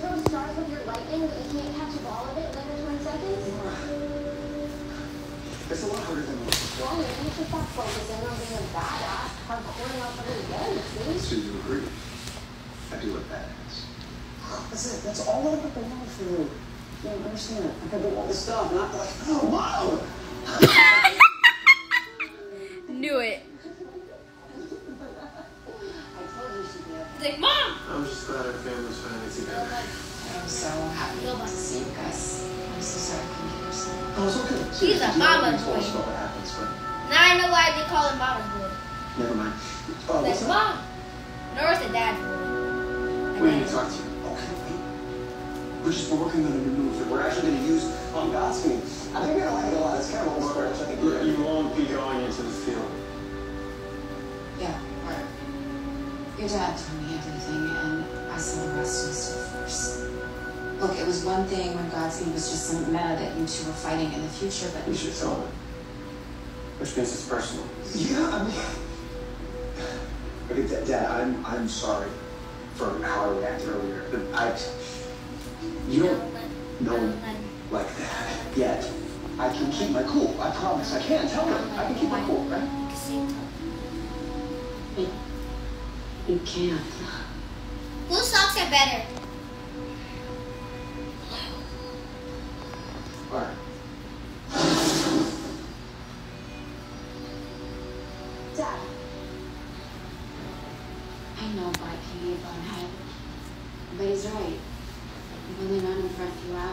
throw stars with your lightning, but you can't catch a ball of it in under 20 seconds? It's a lot harder than it looks. Well, maybe you should stop focusing on being a badass, hardcore out for the game, see? So you agree? I do look badass. That's it. That's all I ever wanted for you. You don't understand. I can do all this stuff, and I'm like, oh, wow. I'm just glad our family's finally together. I'm so happy to see you guys. I'm so sorry I hear so. Oh, it's okay. He's a mama's it's boy. happens, but Now I know why they call him Mama's boy. never mind. Oh, up? Mom! Nora's a dad's boy. We need to talk to you. Okay, wait. We're just working on a new move that we're actually going to use on Godspeed. I think to like it a lot. It's kind of Your dad told me everything, and I saw the rest of the stuff first. Look, it was one thing when Godspeed was just some meta that you two were fighting in the future, but You should tell him. Which means it's personal. Yeah, I mean. Okay, Dad, Dad, I'm I'm sorry for how I reacted earlier. But I, you don't know like that yet. I can keep my cool. I promise. I can't Tell him. I can keep my cool, right? You can't. Blue socks are better. All right. Dad, I know Bart can be a bonehead, but he's right. I've only known him for a few hours.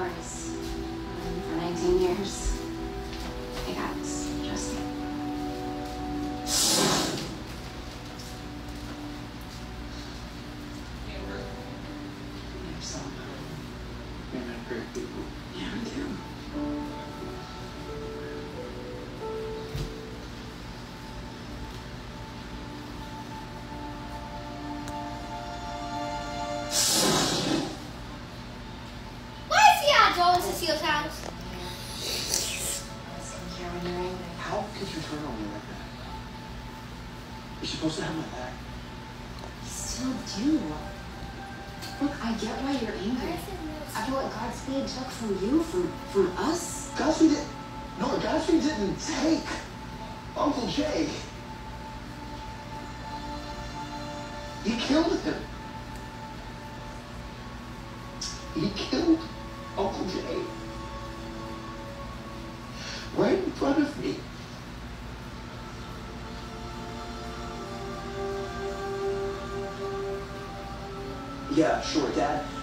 Turn on me like that? You're supposed to have my back. You still do. Look, I get why you're angry. After what Godspeed took from you, from from us. Godspeed did No, Godspeed didn't take Uncle Jay. He killed him. He killed Uncle Jay. Right in front of me. Yeah, sure, Dad.